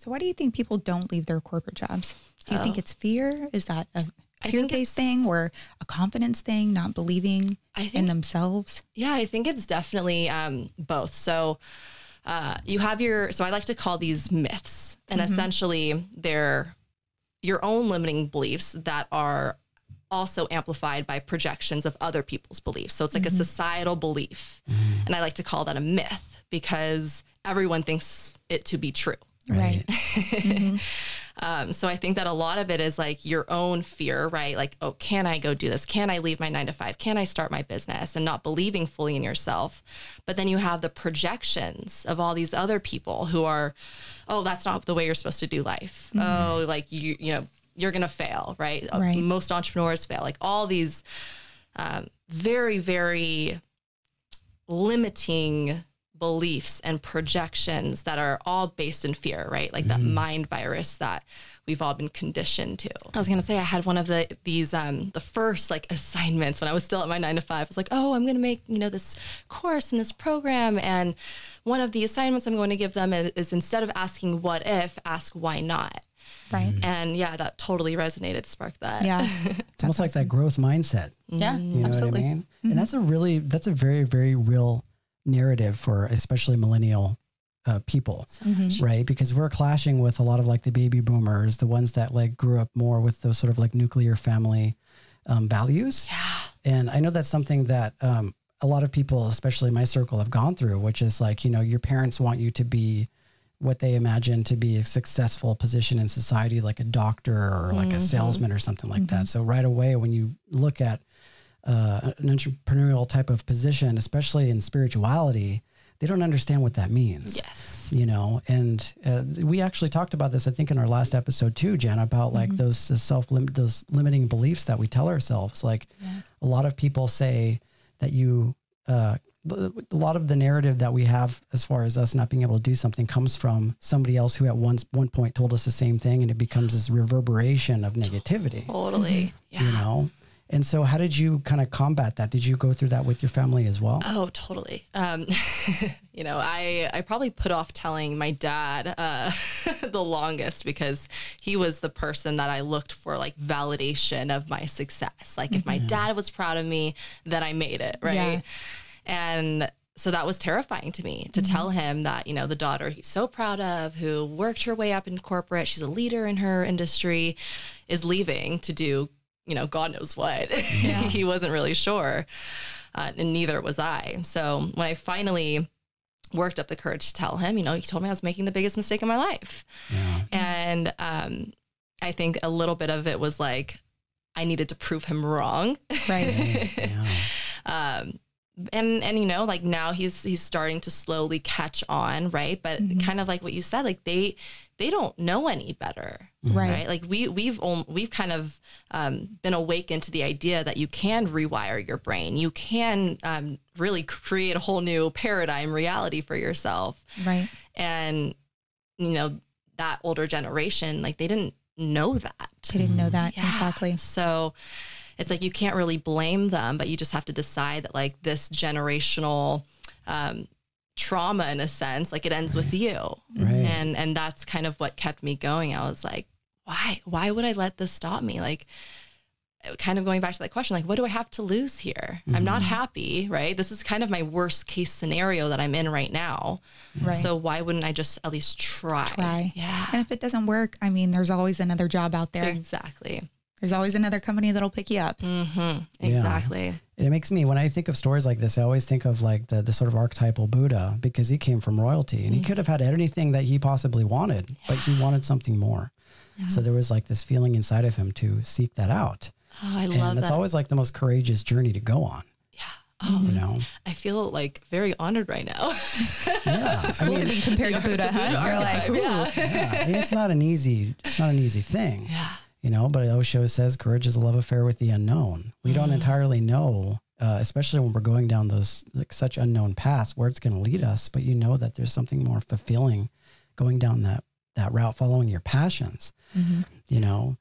So why do you think people don't leave their corporate jobs? Do you think Oh. it's fear? Is that a fear-based thing or a confidence thing, not believing I in themselves? Yeah, I think it's definitely um, both. So uh, you have your, so I like to call these myths, and essentially they're your own limiting beliefs that are also amplified by projections of other people's beliefs. So it's like a societal belief. And I like to call that a myth because everyone thinks it to be true. Right. Um, so I think that a lot of it is like your own fear, right? Like, oh, can I go do this? Can I leave my nine to five? Can I start my business? And not believing fully in yourself. But then you have the projections of all these other people who are, oh, that's not the way you're supposed to do life. Oh, like you, you know, you're gonna fail, right? Uh, Right. Most entrepreneurs fail. Like all these um, very, very limiting beliefs and projections that are all based in fear, right? Like that mm-hmm. mind virus that we've all been conditioned to. I was gonna say I had one of the these um the first like assignments when I was still at my nine to five. I was like, oh, I'm gonna make you know this course and this program, and one of the assignments I'm going to give them is, is instead of asking what if, ask why not. Right. Mm. And yeah, that totally resonated, sparked that. Yeah. It's almost like that growth mindset. Yeah. You know absolutely. what I mean? And mm-hmm. that's a really, that's a very, very real narrative for especially millennial uh, people, Mhm. right? Because we're clashing with a lot of like the baby boomers, the ones that like grew up more with those sort of like nuclear family um, values. Yeah. And I know that's something that um, a lot of people, especially in my circle, have gone through, which is like, you know, your parents want you to be what they imagine to be a successful position in society, like a doctor or like a salesman or something like that. So right away, when you look at uh, an entrepreneurial type of position, especially in spirituality, they don't understand what that means Yes. you know and uh, we actually talked about this i think in our last episode too jen about like those uh, self lim- those limiting beliefs that we tell ourselves like a lot of people say that you uh, a lot of the narrative that we have as far as us not being able to do something comes from somebody else who at one one point told us the same thing and it becomes this reverberation of negativity Totally. Yeah. you know and so how did you kind of combat that did you go through that with your family as well Oh, totally. Um, you know, I I probably put off telling my dad uh, the longest because he was the person that I looked for like validation of my success. Like if my dad was proud of me, then I made it, right? Yeah. And so that was terrifying to me to tell him that, you know, the daughter he's so proud of, who worked her way up in corporate, she's a leader in her industry, is leaving to do, you know, God knows what. he wasn't really sure. Uh, and neither was I. So when I finally worked up the courage to tell him, you know, he told me I was making the biggest mistake of my life. yeah And um, I think a little bit of it was like, I needed to prove him wrong. Right. yeah um and and you know like now he's he's starting to slowly catch on right but kind of like what you said like they they don't know any better Right. right? like we we've on- we've kind of um, been awakened to the idea that you can rewire your brain you can um, really create a whole new paradigm reality for yourself Right. and you know that older generation like they didn't know that they didn't know that yeah. exactly. So it's like you can't really blame them, but you just have to decide that like this generational um, trauma, in a sense, like it ends with you, Right. and and that's kind of what kept me going. I was like, why why would I let this stop me? Like. Kind of going back to that question, like, what do I have to lose here? I'm not happy, right? This is kind of my worst case scenario that I'm in right now. Right. So why wouldn't I just at least try? Try. Yeah. And if it doesn't work, I mean, there's always another job out there. Exactly. There's always another company that'll pick you up. Mm-hmm. Exactly. And it makes me when I think of stories like this, I always think of like the the sort of archetypal Buddha because he came from royalty and he could have had anything that he possibly wanted, but he wanted something more. So there was like this feeling inside of him to seek that out. Oh, I And love that's that. always like the most courageous journey to go on. yeah. Oh, You know? I feel like very honored right now. Yeah. I Cool mean, to be compared to Buddha, huh? You're like, ooh. yeah. yeah, I mean, it's not an easy it's not an easy thing. yeah. You know but osho says courage is a love affair with the unknown. We don't entirely know uh, especially when we're going down those like such unknown paths where it's going to lead us but you know that there's something more fulfilling going down that that route following your passions Mhm. you know